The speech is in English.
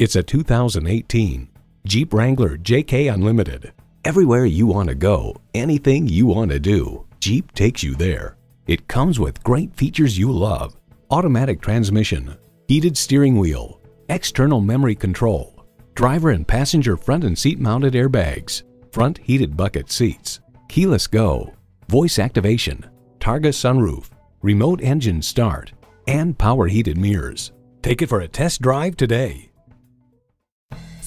It's a 2018 Jeep Wrangler JK Unlimited. Everywhere you want to go, anything you want to do, Jeep takes you there. It comes with great features you love. Automatic transmission, heated steering wheel, external memory control, driver and passenger front and seat mounted airbags, front heated bucket seats, keyless go, voice activation, Targa sunroof, remote engine start, and power heated mirrors. Take it for a test drive today.